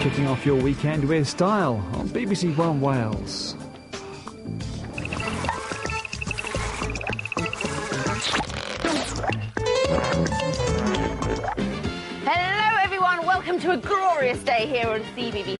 Kicking off your weekend with style on BBC One Wales. Hello, everyone. Welcome to a glorious day here on CBBC.